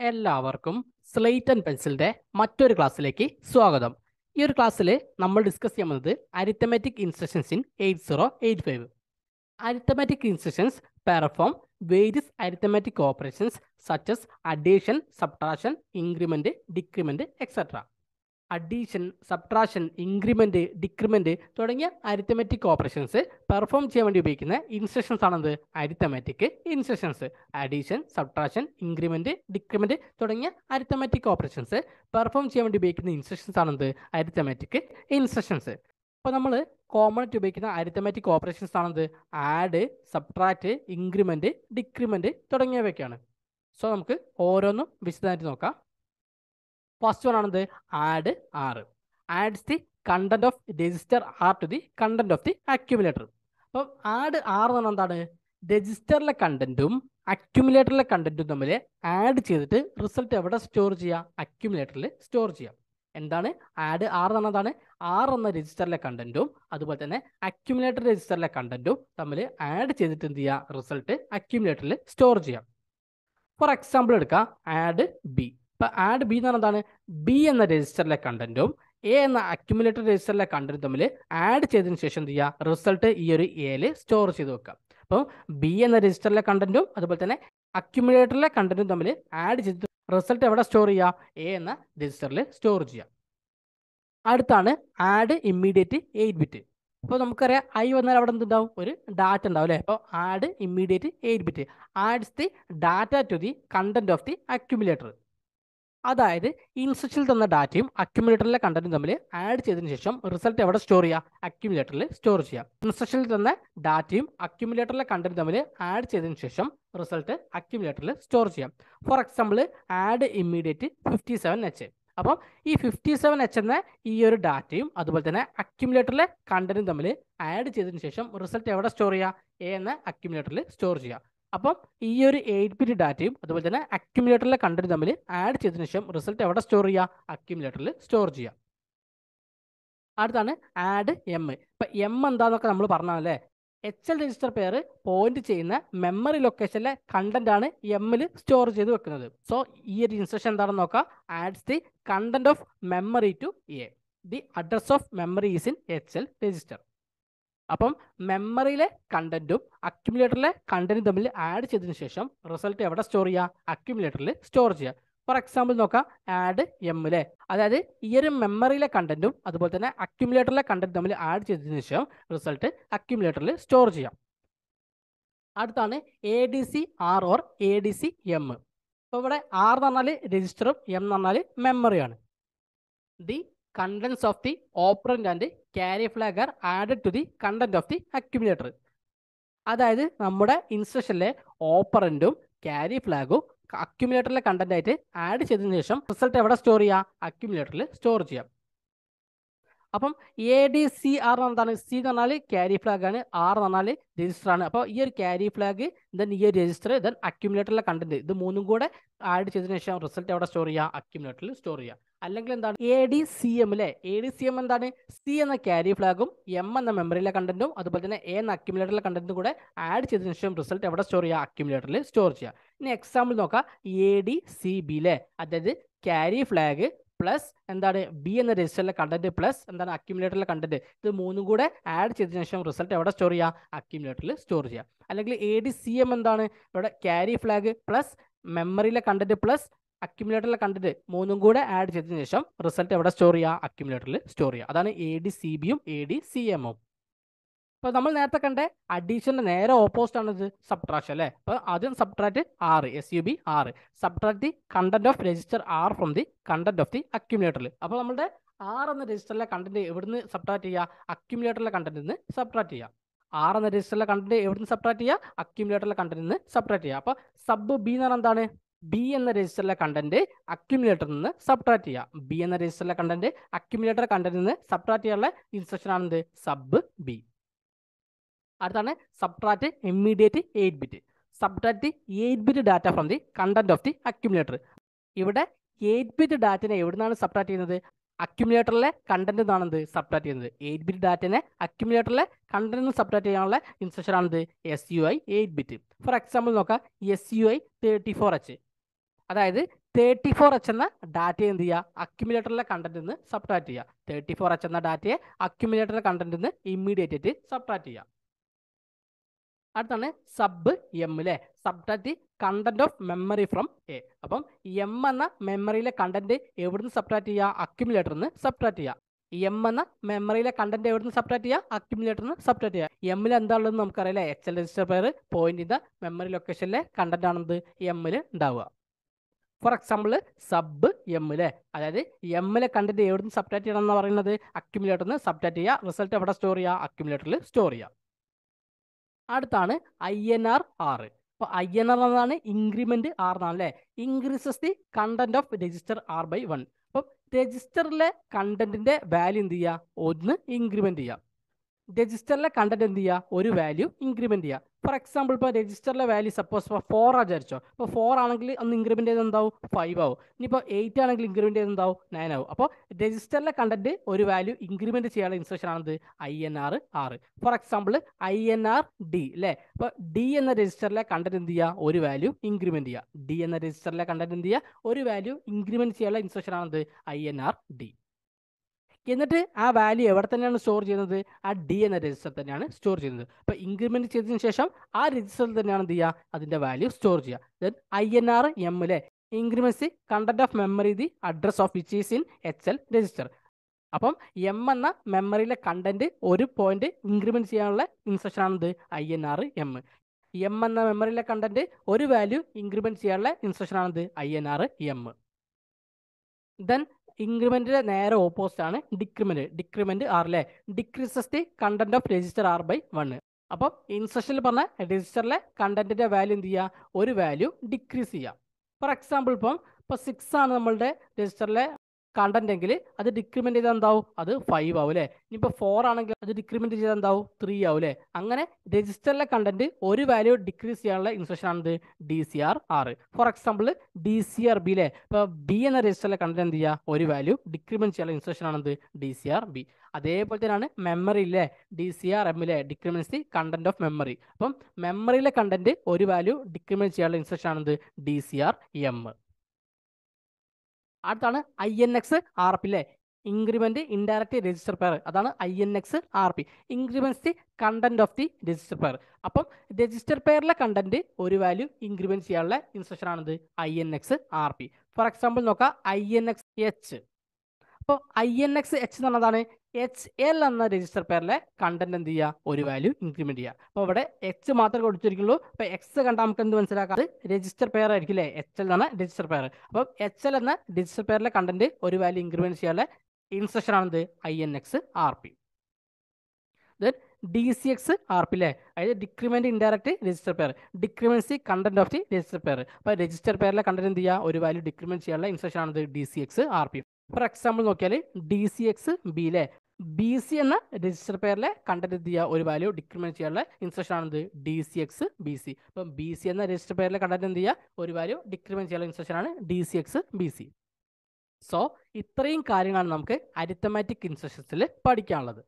എല്ലാവർക്കും slate and പെൻസിലിന്റെ മറ്റൊരു ക്ലാസ്സിലേക്ക് സ്വാഗതം. ഈ ഒരു ക്ലാസ്സിൽ നമ്മൾ ഡിസ്കസ് ചെയ്യാൻ പോകുന്നത് arithmetic instructions in eight zero eight five arithmetic instructions perform various arithmetic operations such as addition subtraction increment decrement etcetera addition subtraction increment decrement തുടങ്ങിയ അരിത്തമെറ്റിക് ഓപ്പറേഷൻസ് പെർഫോം ചെയ്യാൻ വേണ്ടി ഉപയോഗിക്കുന്ന instructions ആണെന്ത്? Arithmetic instructions addition subtraction increment decrement തുടങ്ങിയ arithmetic operations perform ചെയ്യാൻ വേണ്ടി ഉപയോഗിക്കുന്ന instructions ആണെന്ത്? Arithmetic instructions അപ്പോൾ നമ്മൾ കോമൺ ആയിട്ട് ഉപയോഗിക്കുന്ന അരിത്തമാറ്റിക് ഓപ്പറേഷൻസ് ആണത് ആഡ് സബ്ട്രാക്റ്റ് ഇൻക്രിമെന്റ് ഡിക്രിമെന്റ് തുടങ്ങിയവയൊക്കെയാണ്. സോ നമുക്ക് ഓരോന്നും വിശദമായിട്ട് നോക്കാം. First one ആണെന്ത്? Add R adds the content of register R to the content of the accumulator അപ്പം ആഡ് ആർ എന്ന് പറഞ്ഞാൽ എന്താണ്? രജിസ്റ്ററിലെ കണ്ടന്റും അക്യുമുലേറ്ററിലെ കണ്ടന്റും തമ്മിൽ ആഡ് ചെയ്തിട്ട് റിസൾട്ട് എവിടെ സ്റ്റോർ ചെയ്യാം? അക്യുമുലേറ്ററിൽ സ്റ്റോർ ചെയ്യാം. എന്താണ്? ആഡ് ആർ എന്ന് പറഞ്ഞതാണ് ആറ് എന്ന രജിസ്റ്ററിലെ കണ്ടന്റും അതുപോലെ തന്നെ അക്യുമുലേറ്റർ രജിസ്റ്ററിലെ കണ്ടന്റും തമ്മിൽ ആഡ് ചെയ്തിട്ട് എന്ത് ചെയ്യുക റിസൾട്ട് അക്യുമുലേറ്ററിൽ സ്റ്റോർ ചെയ്യാം. ഫോർ എക്സാമ്പിൾ എടുക്കുക ആഡ് ബി ഇപ്പൊ ആഡ് ബി എന്ന് പറഞ്ഞാൽ ബി എന്ന രജിസ്റ്ററിലെ കണ്ടന്റും എ എന്ന അക്യുമുലേറ്റർ രജിസ്റ്ററിലെ കണ്ടന്റും തമ്മിൽ ആഡ് ചെയ്തതിന് ശേഷം എന്ത് ചെയ്യുക? റിസൾട്ട് ഈ ഒരു എയിൽ സ്റ്റോർ ചെയ്ത് വെക്കുക. അപ്പോൾ ബി എന്ന രജിസ്റ്ററിലെ കണ്ടന്റും അതുപോലെ തന്നെ അക്യുമുലേറ്ററിലെ കണ്ടന്റും തമ്മിൽ ആഡ് ചെയ്ത് റിസൾട്ട് എവിടെ സ്റ്റോർ ചെയ്യുക? എ എന്ന രജിസ്റ്ററിൽ സ്റ്റോർ ചെയ്യാം അടുത്താണ് ആഡ് ഇമ്മീഡിയറ്റ് എയ്റ്റ് ബിറ്റ് അപ്പോൾ നമുക്കറിയാം ഐ വന്നാൽ അവിടെ എന്തുണ്ടാവും ഒരു ഡാറ്റ ഉണ്ടാവും അല്ലേ? അപ്പോൾ add immediate eight bit adds the data to the content of the accumulator അതായത് ഇൻസ്ട്രക്ഷനിൽ തന്ന ഡാറ്റയും അക്യുമുലേറ്ററിലെ കണ്ടന്റും തമ്മിൽ ആഡ് ചെയ്തതിനു ശേഷം റിസൾട്ട് എവിടെ സ്റ്റോർ ചെയ്യുക അക്യുമുലേറ്ററിൽ സ്റ്റോർ ചെയ്യാം. ഇൻസ്ട്രക്ഷനിൽ തന്ന ഡാറ്റയും അക്യുമുലേറ്ററിലെ കണ്ടന്റും തമ്മിൽ ആഡ് ചെയ്തതിനു ശേഷം റിസൾട്ട് അക്യുമുലേറ്ററിൽ സ്റ്റോർ ചെയ്യാം. For example add immediate fifty seven H അപ്പം ഈ ഫിഫ്റ്റി സെവൻ എച്ച് എന്ന ഈ ഒരു ഡാറ്റയും അതുപോലെ തന്നെ അക്യുമുലേറ്ററിലെ കണ്ടന്റും തമ്മിൽ ആഡ് ചെയ്തതിനു ശേഷം റിസൾട്ട് എവിടെ സ്റ്റോർ ചെയ്യുക എ എന്ന അക്യുമുലേറ്ററിൽ സ്റ്റോർ ചെയ്യുക അപ്പം ഈ ഒരു എയ്റ്റ് ബിറ്റ് ഡാറ്റയും അതുപോലെ തന്നെ അക്യുമുലേറ്ററിലെ കണ്ടന്റ് തമ്മിൽ ആഡ് ചെയ്തതിനു ശേഷം റിസൾട്ട് എവിടെ സ്റ്റോർ ചെയ്യുക അക്യുമുലേറ്ററിൽ സ്റ്റോർ ചെയ്യുക അടുത്താണ് ആഡ് എം ഇപ്പം എം എന്താന്നൊക്കെ നമ്മൾ പറഞ്ഞാലേ H L register pair point ചെയ്യുന്ന മെമ്മറി ലൊക്കേഷനിലെ കണ്ടന്റ് ആണ് എമ്മിൽ സ്റ്റോർ ചെയ്ത് വെക്കുന്നത്. സോ ഈ ഒരു ഇൻസ്ട്രക്ഷൻ എന്താണെന്ന് നോക്കാം? Adds the content of memory to A the address of memory is in H L register അപ്പം മെമ്മറിയിലെ കണ്ടന്റും അക്യുമുലേറ്ററിലെ കണ്ടന്റും തമ്മിൽ ആഡ് ചെയ്തതിന് ശേഷം റിസൾട്ട് എവിടെ സ്റ്റോർ ചെയ്യുക അക്യുമുലേറ്ററിൽ സ്റ്റോർ ചെയ്യുക ഫോർ എക്സാമ്പിൾ നോക്കാം ആഡ് എം എമ്മിലെ അതായത് ഈ ഒരു മെമ്മറിയിലെ കണ്ടന്റും അതുപോലെ തന്നെ അക്യുമുലേറ്ററിലെ കണ്ടന്റ് തമ്മിൽ ആഡ് ചെയ്തതിന് ശേഷം റിസൾട്ട് അക്യുമുലേറ്ററിൽ സ്റ്റോർ ചെയ്യാം. അടുത്താണ് A D C R or A D C M അപ്പോൾ ഇവിടെ ആർ എന്ന് പറഞ്ഞാൽ രജിസ്റ്ററും എം എന്ന് പറഞ്ഞാൽ മെമ്മറിയാണ് the contents of the operand and carry flag are added to the content of the accumulator അതായത് നമ്മുടെ ഇൻസ്ട്രക്ഷനിലെ ഓപ്പറന്റും ക്യാരി ഫ്ലാഗും അക്യുമുലേറ്ററിലെ കണ്ടന്റ് ആയിട്ട് ആഡ് ചെയ്തതിനു ശേഷം റിസൾട്ട് എവിടെ സ്റ്റോർ ചെയ്യാം? അക്യുമുലേറ്ററിൽ സ്റ്റോർ ചെയ്യാം. അപ്പം എ ഡി സി ആർ എന്താണ് സി എന്ന് പറഞ്ഞാൽ ക്യാരി ഫ്ലാഗ് ആർ എന്ന് പറഞ്ഞാൽ രജിസ്റ്റർ ആണ്. അപ്പോൾ ഈ ഒരു ക്യാരി ഫ്ലാഗ് ദെൻ ഈ ഒരു രജിസ്റ്റർ ദെൻ അക്യുമുലേറ്ററിലെ കണ്ടന്റ് ഇത് മൂന്നും കൂടെ ആഡ് ചെയ്തതിനു ശേഷം റിസൾട്ട് എവിടെ സ്റ്റോർ ചെയ്യുക അക്യുമുലേറ്ററിൽ സ്റ്റോർ ചെയ്യുക അല്ലെങ്കിൽ എന്താണ് എ ഡി സി എം അല്ലേ എ ഡി സി എം എന്താണ്? സി എന്ന ക്യാരി ഫ്ലാഗും എം എന്ന മെമ്മറിയിലെ കണ്ടന്റും അതുപോലെ തന്നെ എ എന്ന അക്യുമുലേറ്ററിലെ കണ്ടന്റും കൂടെ ആഡ് ചെയ്തതിനു ശേഷം റിസൾട്ട് എവിടെ സ്റ്റോർ ചെയ്യുക? അക്യുമുലേറ്ററിൽ സ്റ്റോർ ചെയ്യുക. ഇനി എക്സാമ്പിൾ നോക്കാം. എ ഡി സി ബി അല്ലേ അതായത് ക്യാരി ഫ്ലാഗ് പ്ലസ് എന്താണ്? ബി എന്ന രജിസ്റ്ററിലെ കണ്ടന്റ് പ്ലസ് എന്താണ്? അക്യുമുലേറ്ററിലെ കണ്ടന്റ് ഇത് മൂന്നും കൂടെ ആഡ് ചെയ്തതിനു ശേഷം റിസൾട്ട് എവിടെ സ്റ്റോർ ചെയ്യുക? അക്യുമുലേറ്ററിൽ സ്റ്റോർ ചെയ്യുക. അല്ലെങ്കിൽ എ ഡി സി എം എന്താണ്? ഇവിടെ ക്യാരി ഫ്ലാഗ് പ്ലസ് മെമ്മറിയിലെ കണ്ടന്റ് പ്ലസ് അക്യുമുലേറ്ററിലെ കണ്ടിട്ട് മൂന്നും കൂടെ ആഡ് ചെയ്തതിനു ശേഷം റിസൾട്ട് എവിടെ സ്റ്റോർ ചെയ്യുക അക്യുമുലേറ്ററിൽ സ്റ്റോർ ചെയ്യുക അതാണ് എ ഡി സി ബിയും എ ഡി സി എമ്മും അപ്പോൾ നമ്മൾ നേരത്തെ കണ്ട അഡീഷന്റെ നേരെ ഓപ്പോസിറ്റ് ആണ് ഇത്. സബ്ട്രാക്ഷൻ അല്ലേ? അപ്പോൾ ആദ്യം subtract R S U B R. Subtract the content of register R from the content of the അക്യുമുലേറ്ററിൽ അപ്പോൾ നമ്മുടെ ആർ എന്ന രജിസ്റ്ററിലെ കണ്ടന്റ് എവിടുന്ന് സബ്ട്രാക്ട് ചെയ്യുക അക്യുമുലേറ്ററിലെ കണ്ടന്റിൽ നിന്ന് സബ്ട്രാക്ട് ചെയ്യുക ആർ എന്ന രജിസ്റ്ററിലെ കണ്ടന്റ് എവിടുന്ന് സബ്ട്രാക്ട് ചെയ്യുക അക്യുമുലേറ്ററിലെ കണ്ടന്റിൽ നിന്ന് സബ്ട്രാക്ട് ചെയ്യുക അപ്പോൾ സബ് ബി എന്ന് പറഞ്ഞാൽ എന്താണ്? ബി എന്ന രജിസ്റ്ററിലെ കണ്ടന്റ് അക്യുമുലേറ്ററിൽ നിന്ന് സബ്ട്രാക്ട് ചെയ്യുക ബി എന്ന രജിസ്റ്ററിലെ കണ്ടന്റ് അക്യുമുലേറ്റർ കണ്ടന്റിൽ നിന്ന് സബ്ട്രാക്ട് ചെയ്യാനുള്ള ഇൻസ്ട്രക്ഷൻ ആണെന്ത് സബ് ബി അടുത്താണ് subtract immediate eight bit subtract eight bit data from the content of the accumulator ഇവിടെ എയ്റ്റ് ബിറ്റ് ഡാറ്റനെ നിന്നാണ് സബ്ട്രാക്ട് ചെയ്യുന്നത്? അക്യുമുലേറ്ററിലെ കണ്ടന്റ് എന്നാണെന്ത് സബ്ട്രാക്ട് ചെയ്യുന്നത്. എയ്റ്റ് ബിറ്റ് ഡാറ്റനെ അക്യുമുലേറ്ററിലെ കണ്ടന്റ് സബ്ട്രാക്ട് ചെയ്യാനുള്ള instruction ആണെന്ത് S U I eight bit for example നോക്കാം. S U I thirty four H അതായത് തേർട്ടി ഫോർ എച്ച് എന്ന ഡാറ്റയെ എന്ത് ചെയ്യുക? അക്യുമുലേറ്ററിലെ കണ്ടന്റ് നിന്ന് സബ്ട്രാക്ട് ചെയ്യുക. തേർട്ടി ഫോർ എച്ച് എന്ന ഡാറ്റയെ അക്യുമുലേറ്ററിലെ കണ്ടന്റ് നിന്ന് ഇമ്മീഡിയറ്റ് ആയിട്ട് സബ്ട്രാക്ട് ചെയ്യുക. അടുത്താണ് സബ് എം അല്ലേ subtract content of memory from A അപ്പം എം എന്ന മെമ്മറിയിലെ കണ്ടന്റ് എവിടുന്ന് സബ്ട്രാക്ട് ചെയ്യുക? അക്യുമുലേറ്ററിൽ നിന്ന് സബ്ട്രാക്ട് ചെയ്യുക. എം എന്ന മെമ്മറിയിലെ കണ്ടന്റ് എവിടുന്ന് സബ്ട്രാക്ട് ചെയ്യുക? അക്യുമുലേറ്ററിൽ നിന്ന് സബ്ട്രാക്ട് ചെയ്യുക. എമ്മിൽ എന്താണുള്ളത് നമുക്കറിയാം എൽ രജിസ്റ്റർ പെയർ പോയിന്റ് ചെയ്ത മെമ്മറി ലൊക്കേഷനിലെ കണ്ടന്റ് ആണെന്ത്? എമ്മിൽ ഉണ്ടാവുക. ഫോർ എക്സാമ്പിൾ സബ് എം എമ്മിൽ അതായത് എം ലെ കണ്ടിട്ട് എവിടെ നിന്ന് സബ്റ്റാറ്റ് ചെയ്യണം എന്ന് പറയുന്നത്? അക്യുമുലേറ്ററിൽ നിന്ന് സബ്റ്റാറ്റ് ചെയ്യുക. റിസൾട്ട് എവിടെ സ്റ്റോർ ചെയ്യുക? അക്യുമുലേറ്ററിൽ സ്റ്റോർ ചെയ്യുക. അടുത്താണ് ഐ എൻ ആർ ആറ് അപ്പോൾ ഐ എൻ ആർ എന്നതാണ് ഇൻക്രിമെന്റ് ആർ എന്നാണ് അല്ലേ increases the content of register R by one അപ്പം രജിസ്റ്ററിലെ കണ്ടന്റിന്റെ വാല്യൂ എന്ത് ചെയ്യുക? ഒന്ന് ഇൻക്രിമെന്റ് ചെയ്യുക. രജിസ്റ്ററിലെ കണ്ടന്റ് എന്ത് ചെയ്യുക ഒരു വാല്യൂ ഇൻക്രിമെന്റ് ചെയ്യുക ഫോർ എക്സാമ്പിൾ ഇപ്പോൾ രജിസ്റ്ററിലെ വാല്യൂ സപ്പോസ് ഇപ്പോൾ ഫോർ വിചാരിച്ചോ. അപ്പോൾ ഫോർ ആണെങ്കിൽ ഒന്ന് ഇൻക്രിമെന്റ് ചെയ്ത് എന്താവും? ഫൈവ് ആവും. ഇനിയിപ്പോൾ എയ്റ്റ് ആണെങ്കിൽ ഇൻക്രിമെന്റ് ചെയ്ത് എന്താവും? നയൻ ആവും. അപ്പോൾ രജിസ്റ്ററിലെ കണ്ടന്റ് ഒരു വാല്യൂ ഇൻക്രിമെന്റ് ചെയ്യാനുള്ള ഇൻസ്ട്രക്ഷൻ ആണത് I N R R for example I N R D അല്ലേ അപ്പോൾ ഡി എന്ന രജിസ്റ്ററിലെ കണ്ടന്റ് എന്ത് ചെയ്യുക ഒരു വാല്യൂ ഇൻക്രിമെന്റ് ചെയ്യുക ഡി എന്ന രജിസ്റ്ററിലെ കണ്ടന്റ് എന്ത് ചെയ്യുക ഒരു വാല്യൂ ഇൻക്രിമെന്റ് ചെയ്യാനുള്ള ഇൻസ്ട്രക്ഷൻ ആണത് ഐ എൻ ആർ ഡി എന്നിട്ട് ആ വാല്യൂ എവിടെ തന്നെയാണ് സ്റ്റോർ ചെയ്യുന്നത്? ആ ഡി എന്ന രജിസ്റ്റർ തന്നെയാണ് സ്റ്റോർ ചെയ്യുന്നത്. അപ്പോൾ ഇൻക്രിമെന്റ് ചെയ്തതിന് ശേഷം ആ രജിസ്റ്ററിൽ തന്നെയാണ് എന്ത് ചെയ്യുക? അതിന്റെ വാല്യൂ സ്റ്റോർ ചെയ്യുക. ദെൻ ഐ എൻ ആർ എമ്മിലെ increments content of memory the address of which is in H L register അപ്പം എം എന്ന മെമ്മറിയിലെ കണ്ടന്റ് ഒരു പോയിന്റ് ഇൻക്രിമെന്റ് ചെയ്യാനുള്ള ഇൻസ്ട്രക്ഷൻ ആണിത് I N R M M എന്ന മെമ്മറിയിലെ കണ്ടന്റ് ഒരു വാല്യൂ ഇൻക്രിമെന്റ് ചെയ്യാനുള്ള ഇൻസ്ട്രക്ഷൻ ആണിത് I N R M then ഇൻക്രിമെന്റിന്റെ നേരെ ഓപ്പോസിറ്റ് ആണ് ഡിക്രിമെന്റ് ഡിക്രിമെന്റ് ആർ അല്ലേ the content of register R by one അപ്പം ഇൻസെഷനിൽ പറഞ്ഞ രജിസ്റ്ററിലെ കണ്ടന്റിന്റെ വാല്യൂ എന്ത് ചെയ്യുക? ഒരു വാല്യൂ ഡിക്രീസ് ചെയ്യുക. ഫോർ എക്സാമ്പിൾ ഇപ്പം ഇപ്പോൾ സിക്സ് ആണ് നമ്മളുടെ രജിസ്റ്ററിലെ കണ്ടന്റ് എങ്കിൽ അത് ഡിക്രിമെന്റ് ചെയ്താൽ എന്താവും? അത് ഫൈവ് ആവും അല്ലേ? ഇനിയിപ്പോൾ ഫോർ ആണെങ്കിൽ അത് ഡിക്രിമെന്റ് ചെയ്താൽ എന്താവും? ത്രീ ആവും അല്ലേ? അങ്ങനെ രജിസ്റ്ററിലെ കണ്ടന്റ് ഒരു വാല്യൂ ഡിക്രീസ് ചെയ്യാനുള്ള ഇൻസ്ട്രക്ഷൻ ആണത്. ഡി സി ആർ ആറ് for example D C R B അല്ലേ ഇപ്പോൾ ബി എന്ന രജിസ്റ്ററിലെ കണ്ടന്റ് എന്ത് ചെയ്യുക? ഒരു വാല്യൂ ഡിക്രിമെന്റ് ചെയ്യാനുള്ള ഇൻസ്ട്രക്ഷൻ ആണത്. ഡി സി ആർ ബി അതേപോലെ തന്നെയാണ് മെമ്മറി ഇല്ലേ ഡി സി ആർ എമ്മിലെ ദി കണ്ടന്റ് ഓഫ് മെമ്മറി അപ്പം മെമ്മറിയിലെ കണ്ടന്റ് ഒരു വാല്യൂ ഡിക്രിമെന്റ് ചെയ്യാനുള്ള ഇൻസ്ട്രക്ഷൻ ആണത്. ഡി സി ആർ എം അടുത്താണ് I N X R P അല്ലേ ഇൻക്രിമെന്റ് ഇൻഡയറക്റ്റ് രജിസ്റ്റർ പെയർ അതാണ് I N X R P increments the content of the register pair അപ്പം register പെയറിലെ കണ്ടന്റ് ഒരു value increment ചെയ്യാനുള്ള instruction ആണിത് I N X R P for example നോക്കാം I N X H അപ്പോൾ I N X H എന്ന് പറഞ്ഞതാണ് H L എന്ന രജിസ്റ്റർ പേരിലെ കണ്ടന്റ് എന്ത് ചെയ്യുക? ഒരു വാല്യൂ ഇൻക്രിമെന്റ് ചെയ്യുക. അപ്പോൾ ഇവിടെ എച്ച് മാത്രമേ കൊടുത്തിരിക്കുള്ളൂ അപ്പോൾ എക്സ് കണ്ടാൽ നമുക്ക് എന്ത് മനസ്സിലാക്കാം? രജിസ്റ്റർ പെയർ ആയിരിക്കും അല്ലേ എച്ച് എൽ എന്നാണ് രജിസ്റ്റർ പെയർ അപ്പം എച്ച് എൽ എന്ന രജിസ്റ്റർ പേരിലെ കണ്ടന്റ് ഒരു വാല്യൂ ഇൻക്രിമെന്റ് ചെയ്യാനുള്ള instruction ആണെന്ത് I N X R P then D C X R P അല്ലേ അതായത് decrement indirect register pair decrement the content of the register pair അപ്പോൾ register പെയറിലെ content എന്ത് ചെയ്യുക? ഒരു വാല്യൂ ഡിക്രിമെന്റ് ചെയ്യാനുള്ള ഇൻസ്ട്രക്ഷൻ ആണ് D C X R P for example നോക്കിയാൽ ഡി സി എക്സ് ബി അല്ലേ ബി സി എന്ന രജിസ്റ്റർ പേരിലെ കണ്ടന്റ് ഒരു വാല്യൂ ഡിക്രിമെന്റ് ചെയ്യാനുള്ള ഇൻസ്ട്രക്ഷൻ ആണിത് D C X B C അപ്പം ബി സി എന്ന രജിസ്റ്റർ പേരിലെ കണ്ടന്റ് എന്ത് ചെയ്യുക ഒരു വാല്യൂ ഡിക്രിമെന്റ് ചെയ്യാനുള്ള ഇൻസ്ട്രക്ഷൻ ആണ് D C X B C so ഇത്രയും കാര്യങ്ങളാണ് നമുക്ക് അരിത്തമാറ്റിക് ഇൻസ്ട്രക്ഷൻസിൽ പഠിക്കാനുള്ളത്.